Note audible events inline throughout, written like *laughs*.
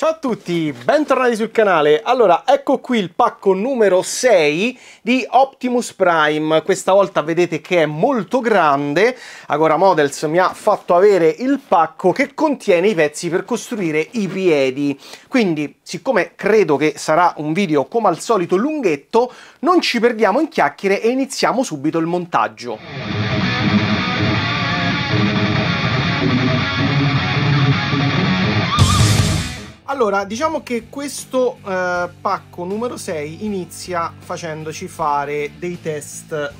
Ciao a tutti, bentornati sul canale. Allora, ecco qui il pacco numero 6 di Optimus Prime. Questa volta vedete che è molto grande. Agora Models mi ha fatto avere il pacco che contiene i pezzi per costruire i piedi. Quindi, siccome credo che sarà un video come al solito lunghetto, non ci perdiamo in chiacchiere e iniziamo subito il montaggio. Allora, diciamo che questo eh, pacco numero 6 inizia facendoci fare dei test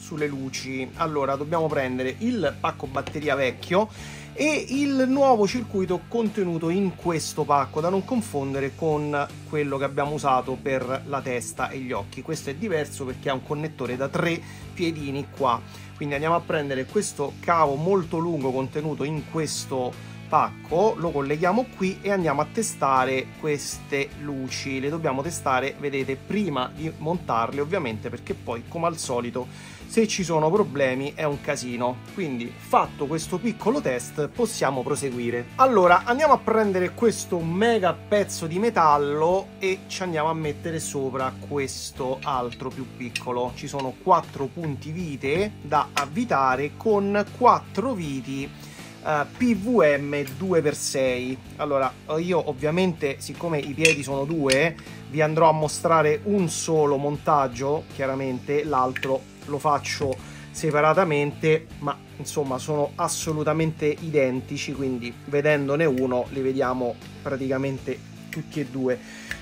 sulle luci. Allora, dobbiamo prendere il pacco batteria vecchio e il nuovo circuito contenuto in questo pacco, da non confondere con quello che abbiamo usato per la testa e gli occhi. Questo è diverso perché ha un connettore da tre piedini qua. Quindi andiamo a prendere questo cavo molto lungo contenuto in questo pacco lo colleghiamo qui e andiamo a testare queste luci. Le dobbiamo testare vedete prima di montarle ovviamente perché poi come al solito se ci sono problemi è un casino. Quindi fatto questo piccolo test possiamo proseguire. Allora andiamo a prendere questo mega pezzo di metallo e ci andiamo a mettere sopra questo altro più piccolo. Ci sono quattro punti vite da avvitare con quattro viti uh, PVM 2x6 allora io ovviamente siccome i piedi sono due vi andrò a mostrare un solo montaggio chiaramente l'altro lo faccio separatamente ma insomma sono assolutamente identici quindi vedendone uno li vediamo praticamente tutti e due.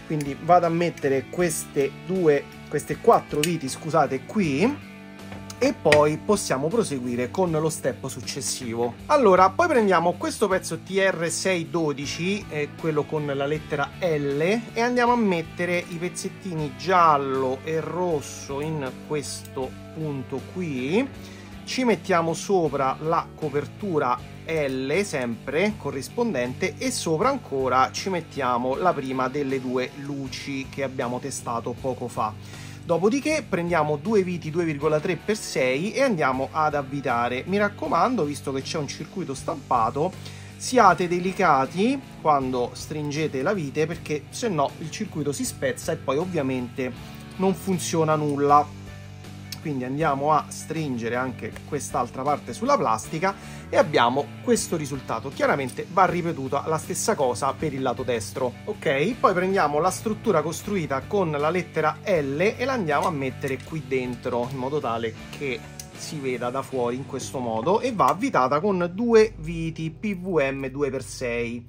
Quindi vado a mettere queste due queste quattro viti scusate qui e poi possiamo proseguire con lo step successivo. Allora, poi prendiamo questo pezzo TR612, eh, quello con la lettera L, e andiamo a mettere i pezzettini giallo e rosso in questo punto qui. Ci mettiamo sopra la copertura L sempre corrispondente e sopra ancora ci mettiamo la prima delle due luci che abbiamo testato poco fa. Dopodiché prendiamo due viti 2,3x6 e andiamo ad avvitare. Mi raccomando, visto che c'è un circuito stampato, siate delicati quando stringete la vite perché se no il circuito si spezza e poi ovviamente non funziona nulla quindi andiamo a stringere anche quest'altra parte sulla plastica e abbiamo questo risultato. Chiaramente va ripetuta la stessa cosa per il lato destro ok? Poi prendiamo la struttura costruita con la lettera L e la andiamo a mettere qui dentro in modo tale che si veda da fuori in questo modo e va avvitata con due viti PVM 2x6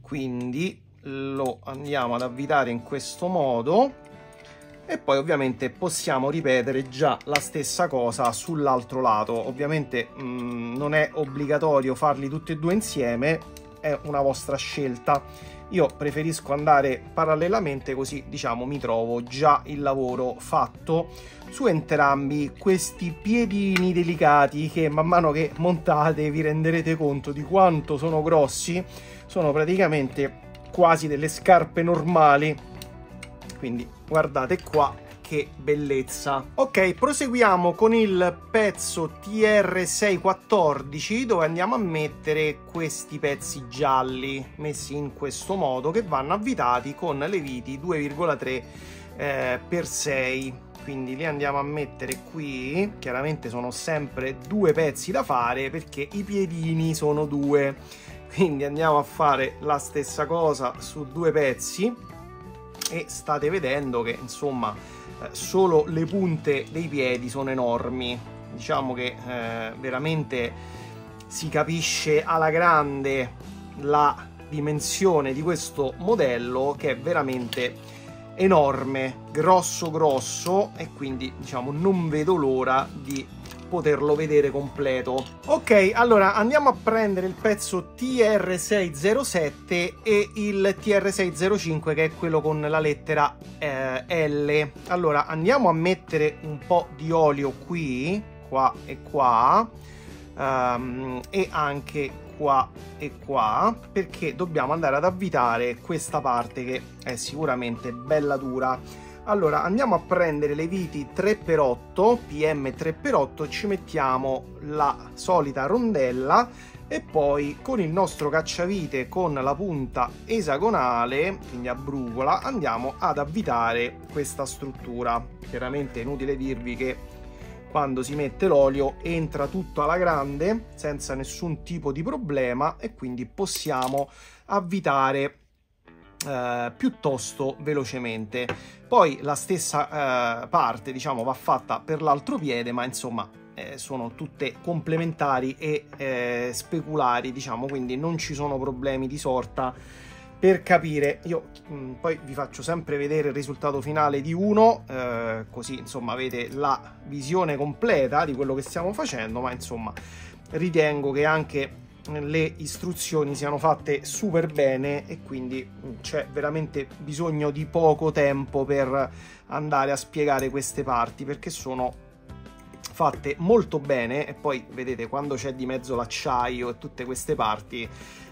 quindi lo andiamo ad avvitare in questo modo e poi ovviamente possiamo ripetere già la stessa cosa sull'altro lato. Ovviamente mh, mm, non è obbligatorio farli tutti e due insieme è una vostra scelta. Io preferisco andare parallelamente così diciamo mi trovo già il lavoro fatto su entrambi questi piedini delicati che man mano che montate vi renderete conto di quanto sono grossi. Sono praticamente quasi delle scarpe normali. Quindi guardate qua che bellezza. Ok proseguiamo con il pezzo TR614 dove andiamo a mettere questi pezzi gialli messi in questo modo che vanno avvitati con le viti 2,3 eh, per 6 quindi li andiamo a mettere qui. Chiaramente sono sempre due pezzi da fare perché i piedini sono due. Quindi andiamo a fare la stessa cosa su due pezzi e state vedendo che insomma eh, solo le punte dei piedi sono enormi. Diciamo che eh, veramente si capisce alla grande la dimensione di questo modello che è veramente enorme grosso grosso e quindi diciamo non vedo l'ora di poterlo vedere completo. Ok, allora andiamo a prendere il pezzo TR607 e il TR605 che è quello con la lettera eh, L. Allora andiamo a mettere un po' di olio qui, qua e qua, um, e anche qua e qua perché dobbiamo andare ad avvitare questa parte che è sicuramente bella dura allora andiamo a prendere le viti 3x8 pm 3x8 ci mettiamo la solita rondella e poi con il nostro cacciavite con la punta esagonale quindi a brugola andiamo ad avvitare questa struttura. Chiaramente è inutile dirvi che quando si mette l'olio entra tutto alla grande senza nessun tipo di problema e quindi possiamo avvitare eh, piuttosto velocemente poi la stessa eh, parte diciamo va fatta per l'altro piede ma insomma eh, sono tutte complementari e eh, speculari, diciamo, quindi non ci sono problemi di sorta per capire. Io mh, mm, poi vi faccio sempre vedere il risultato finale di uno, eh, così insomma avete la visione completa di quello che stiamo facendo, ma insomma ritengo che anche le istruzioni siano fatte super bene e quindi mm, c'è veramente bisogno di poco tempo per andare a spiegare queste parti perché sono fatte molto bene e poi vedete quando c'è di mezzo l'acciaio e tutte queste parti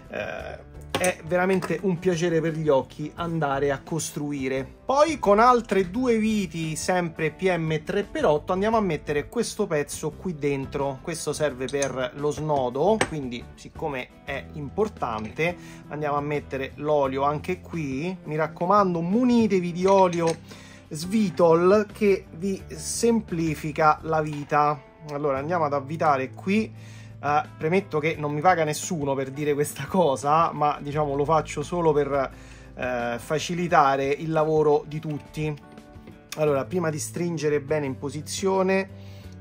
eh, è veramente un piacere per gli occhi andare a costruire. Poi con altre due viti sempre PM3x8 andiamo a mettere questo pezzo qui dentro. Questo serve per lo snodo, quindi siccome è importante andiamo a mettere l'olio anche qui. Mi raccomando munitevi di olio Svitol che vi semplifica la vita. Allora andiamo ad avvitare qui. Uh, premetto che non mi paga nessuno per dire questa cosa, ma diciamo lo faccio solo per uh, facilitare il lavoro di tutti. Allora, prima di stringere bene in posizione,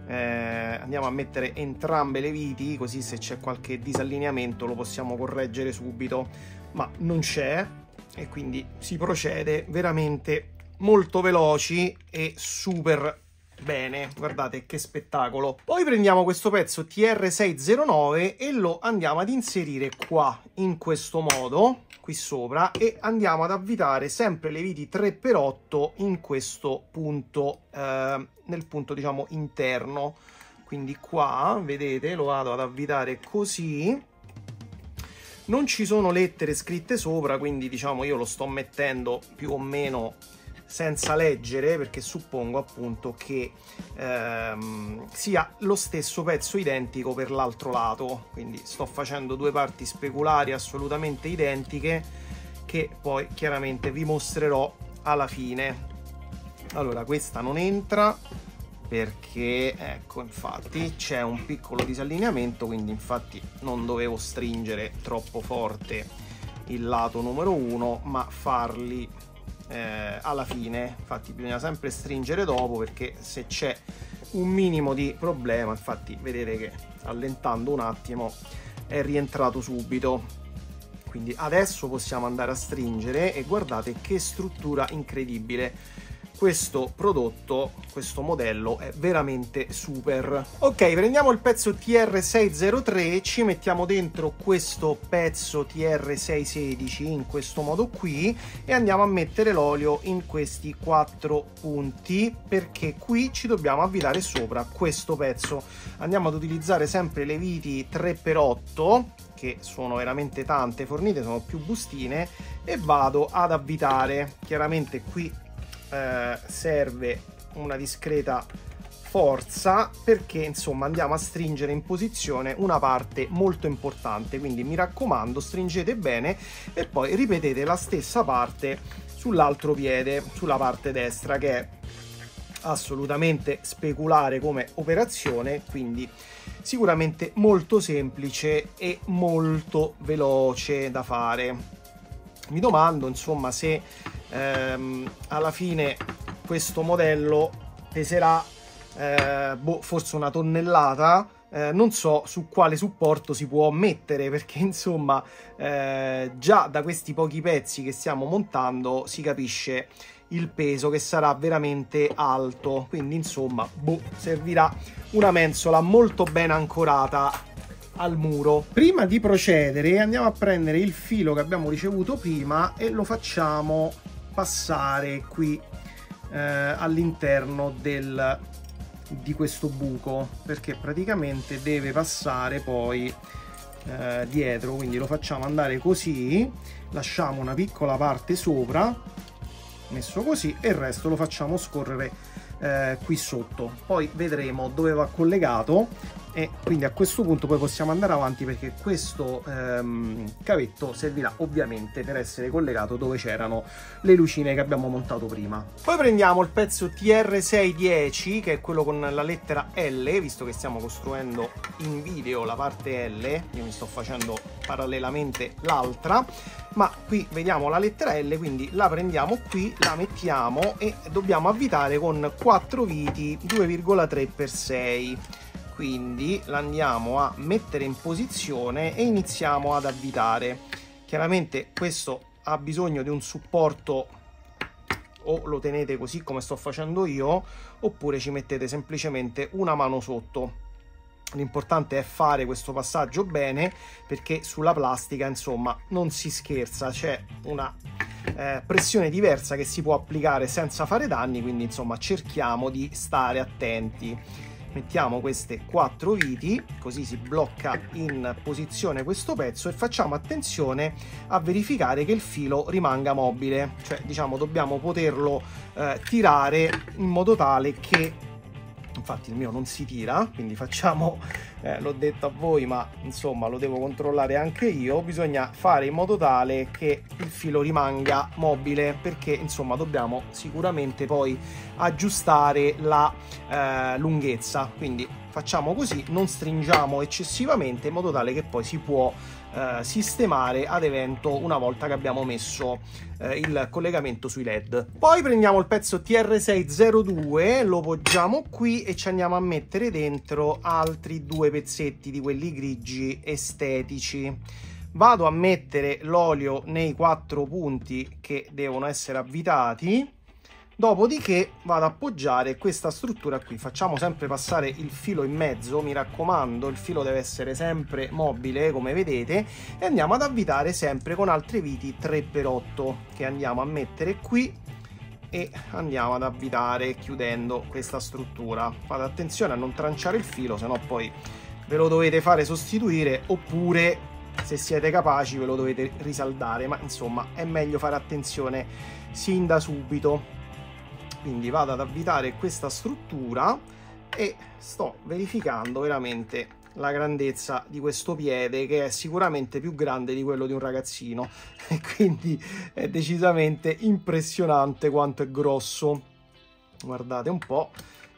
eh, andiamo a mettere entrambe le viti, così se c'è qualche disallineamento lo possiamo correggere subito, ma non c'è e quindi si procede veramente molto veloci e super bene guardate che spettacolo. Poi prendiamo questo pezzo TR609 e lo andiamo ad inserire qua in questo modo qui sopra e andiamo ad avvitare sempre le viti 3x8 in questo punto eh, nel punto diciamo interno. Quindi qua vedete lo vado ad avvitare così. Non ci sono lettere scritte sopra quindi diciamo io lo sto mettendo più o meno senza leggere perché suppongo appunto che ehm, sia lo stesso pezzo identico per l'altro lato. Quindi sto facendo due parti speculari assolutamente identiche che poi chiaramente vi mostrerò alla fine. Allora questa non entra perché ecco infatti c'è un piccolo disallineamento quindi infatti non dovevo stringere troppo forte il lato numero 1 ma farli eh, alla fine. Infatti bisogna sempre stringere dopo perché se c'è un minimo di problema infatti vedete che allentando un attimo è rientrato subito. Quindi adesso possiamo andare a stringere e guardate che struttura incredibile questo prodotto, questo modello è veramente super. Ok, prendiamo il pezzo TR603, ci mettiamo dentro questo pezzo TR616 in questo modo qui e andiamo a mettere l'olio in questi quattro punti perché qui ci dobbiamo avvitare sopra questo pezzo. Andiamo ad utilizzare sempre le viti 3x8 che sono veramente tante fornite, sono più bustine e vado ad avvitare. Chiaramente qui eh, serve una discreta forza perché insomma andiamo a stringere in posizione una parte molto importante. Quindi mi raccomando stringete bene e poi ripetete la stessa parte sull'altro piede sulla parte destra che è assolutamente speculare come operazione quindi sicuramente molto semplice e molto veloce da fare mi domando insomma se ehm, alla fine questo modello peserà eh, boh, forse una tonnellata eh, non so su quale supporto si può mettere perché insomma eh, già da questi pochi pezzi che stiamo montando si capisce il peso che sarà veramente alto. Quindi insomma boh, servirà una mensola molto ben ancorata al muro. Prima di procedere andiamo a prendere il filo che abbiamo ricevuto prima e lo facciamo passare qui eh, all'interno del di questo buco perché praticamente deve passare poi eh, dietro quindi lo facciamo andare così lasciamo una piccola parte sopra messo così e il resto lo facciamo scorrere eh, qui sotto poi vedremo dove va collegato e quindi a questo punto poi possiamo andare avanti perché questo ehm, cavetto servirà ovviamente per essere collegato dove c'erano le lucine che abbiamo montato prima. Poi prendiamo il pezzo TR610 che è quello con la lettera L, visto che stiamo costruendo in video la parte L, io mi sto facendo parallelamente l'altra, ma qui vediamo la lettera L, quindi la prendiamo qui, la mettiamo e dobbiamo avvitare con 4 viti 2,3 x 6 quindi l'andiamo a mettere in posizione e iniziamo ad avvitare chiaramente questo ha bisogno di un supporto o lo tenete così come sto facendo io oppure ci mettete semplicemente una mano sotto. L'importante è fare questo passaggio bene perché sulla plastica insomma non si scherza. C'è una eh, pressione diversa che si può applicare senza fare danni quindi insomma cerchiamo di stare attenti mettiamo queste quattro viti così si blocca in posizione questo pezzo e facciamo attenzione a verificare che il filo rimanga mobile. Cioè diciamo dobbiamo poterlo eh, tirare in modo tale che infatti il mio non si tira quindi facciamo eh, l'ho detto a voi ma insomma lo devo controllare anche io. Bisogna fare in modo tale che il filo rimanga mobile perché insomma dobbiamo sicuramente poi aggiustare la eh, lunghezza. Quindi facciamo così non stringiamo eccessivamente in modo tale che poi si può eh, sistemare ad evento una volta che abbiamo messo eh, il collegamento sui led. Poi prendiamo il pezzo TR602 lo poggiamo qui e ci andiamo a mettere dentro altri due pezzetti di quelli grigi estetici. Vado a mettere l'olio nei quattro punti che devono essere avvitati Dopodiché vado ad appoggiare questa struttura qui, facciamo sempre passare il filo in mezzo, mi raccomando il filo deve essere sempre mobile come vedete e andiamo ad avvitare sempre con altre viti 3x8 che andiamo a mettere qui e andiamo ad avvitare chiudendo questa struttura. Fate attenzione a non tranciare il filo, se no poi ve lo dovete fare sostituire oppure se siete capaci ve lo dovete risaldare, ma insomma è meglio fare attenzione sin da subito quindi vado ad avvitare questa struttura e sto verificando veramente la grandezza di questo piede che è sicuramente più grande di quello di un ragazzino. *laughs* E quindi è decisamente impressionante quanto è grosso. Guardate un po'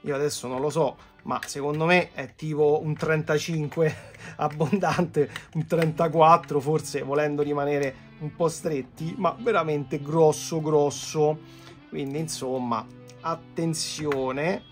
io adesso non lo so ma secondo me è tipo un 35 *laughs* abbondante un 34 forse volendo rimanere un po' stretti ma veramente grosso grosso. Quindi insomma attenzione.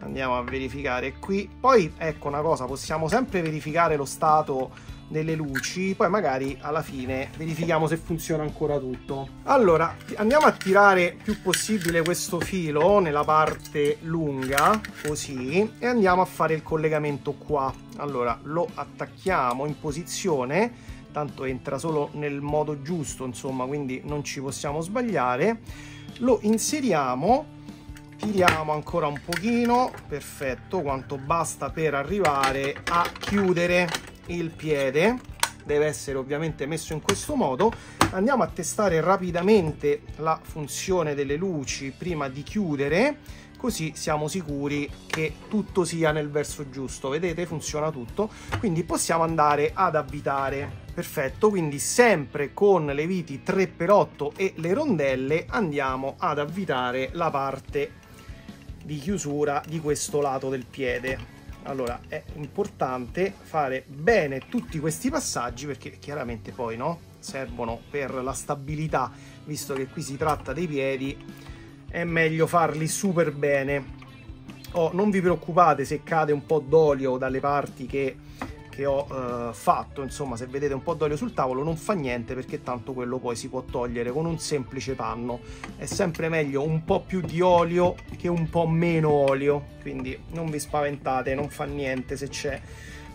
Andiamo a verificare qui. Poi ecco una cosa possiamo sempre verificare lo stato delle luci poi magari alla fine verifichiamo se funziona ancora tutto. Allora andiamo a tirare più possibile questo filo nella parte lunga così e andiamo a fare il collegamento qua. Allora lo attacchiamo in posizione tanto entra solo nel modo giusto insomma quindi non ci possiamo sbagliare. Lo inseriamo tiriamo ancora un pochino. Perfetto quanto basta per arrivare a chiudere il piede. Deve essere ovviamente messo in questo modo. Andiamo a testare rapidamente la funzione delle luci prima di chiudere così siamo sicuri che tutto sia nel verso giusto. Vedete funziona tutto. Quindi possiamo andare ad avvitare perfetto quindi sempre con le viti 3x8 e le rondelle andiamo ad avvitare la parte di chiusura di questo lato del piede. Allora è importante fare bene tutti questi passaggi perché chiaramente poi no servono per la stabilità visto che qui si tratta dei piedi è meglio farli super bene. Oh, non vi preoccupate se cade un po' d'olio dalle parti che che ho eh, fatto, insomma se vedete un po' d'olio sul tavolo non fa niente perché tanto quello poi si può togliere con un semplice panno. È sempre meglio un po' più di olio che un po' meno olio, quindi non vi spaventate, non fa niente se c'è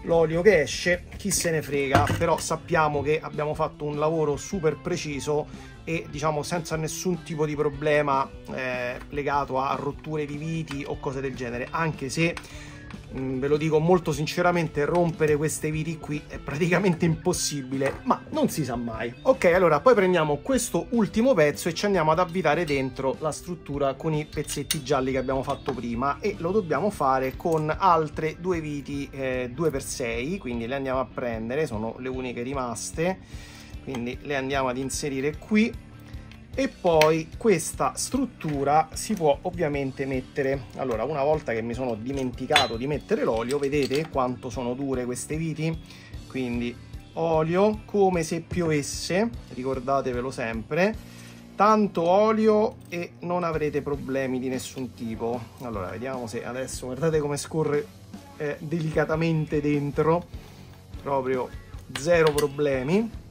l'olio che esce, chi se ne frega, però sappiamo che abbiamo fatto un lavoro super preciso e diciamo senza nessun tipo di problema eh, legato a rotture di viti o cose del genere, anche se ve lo dico molto sinceramente, rompere queste viti qui è praticamente impossibile, ma non si sa mai. Ok, allora poi prendiamo questo ultimo pezzo e ci andiamo ad avvitare dentro la struttura con i pezzetti gialli che abbiamo fatto prima e lo dobbiamo fare con altre due viti eh, 2x6, quindi le andiamo a prendere, sono le uniche rimaste, quindi le andiamo ad inserire qui e poi questa struttura si può ovviamente mettere. Allora una volta che mi sono dimenticato di mettere l'olio vedete quanto sono dure queste viti? Quindi olio come se piovesse ricordatevelo sempre. Tanto olio e non avrete problemi di nessun tipo. Allora vediamo se adesso guardate come scorre eh, delicatamente dentro. Proprio zero problemi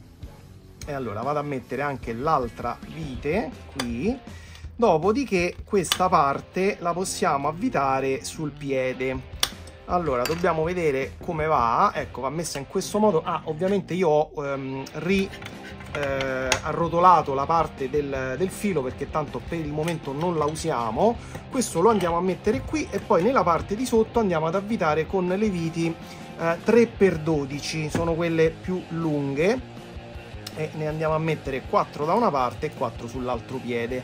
e allora vado a mettere anche l'altra vite qui. Dopodiché questa parte la possiamo avvitare sul piede. Allora dobbiamo vedere come va. Ecco va messa in questo modo. Ah ovviamente io ho um, ri eh, arrotolato la parte del, del, filo perché tanto per il momento non la usiamo. Questo lo andiamo a mettere qui e poi nella parte di sotto andiamo ad avvitare con le viti eh, 3x12 sono quelle più lunghe e ne andiamo a mettere 4 da una parte e 4 sull'altro piede.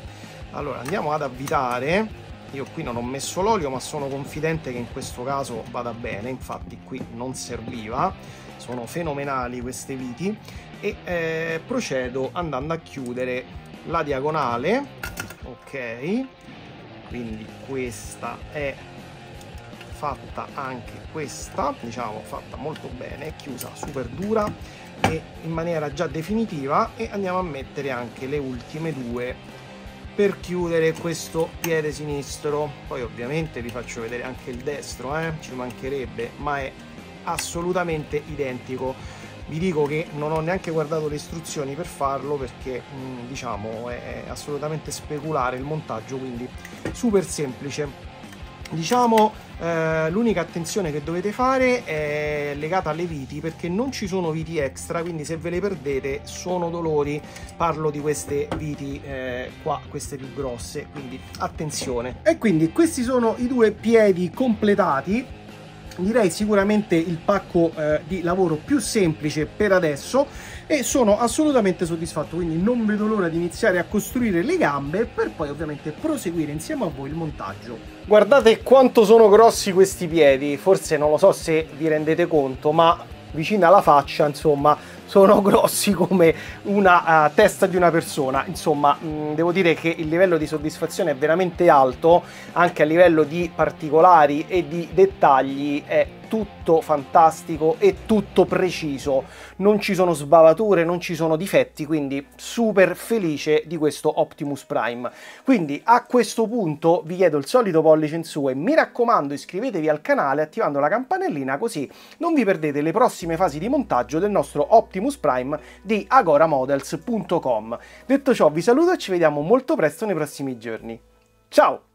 Allora andiamo ad avvitare. Io qui non ho messo l'olio ma sono confidente che in questo caso vada bene. Infatti qui non serviva. Sono fenomenali queste viti. E eh, procedo andando a chiudere la diagonale. Ok. Quindi questa è fatta anche questa diciamo fatta molto bene chiusa super dura e in maniera già definitiva e andiamo a mettere anche le ultime due per chiudere questo piede sinistro poi ovviamente vi faccio vedere anche il destro eh? ci mancherebbe ma è assolutamente identico vi dico che non ho neanche guardato le istruzioni per farlo perché mm, diciamo è assolutamente speculare il montaggio quindi super semplice Diciamo eh, l'unica attenzione che dovete fare è legata alle viti perché non ci sono viti extra quindi se ve le perdete sono dolori. Parlo di queste viti eh, qua queste più grosse quindi attenzione. E quindi questi sono i due piedi completati direi sicuramente il pacco eh, di lavoro più semplice per adesso e sono assolutamente soddisfatto quindi non vedo l'ora di iniziare a costruire le gambe per poi ovviamente proseguire insieme a voi il montaggio. Guardate quanto sono grossi questi piedi forse non lo so se vi rendete conto ma vicino alla faccia insomma sono *laughs* grossi come una uh, testa di una persona. Insomma, mh, mm, devo dire che il livello di soddisfazione è veramente alto, anche a livello di particolari e di dettagli è tutto fantastico e tutto preciso, non ci sono sbavature, non ci sono difetti, quindi super felice di questo Optimus Prime. Quindi a questo punto vi chiedo il solito pollice in su e mi raccomando iscrivetevi al canale attivando la campanellina così non vi perdete le prossime fasi di montaggio del nostro Optimus Prime di agoramodels.com. Detto ciò vi saluto e ci vediamo molto presto nei prossimi giorni. Ciao!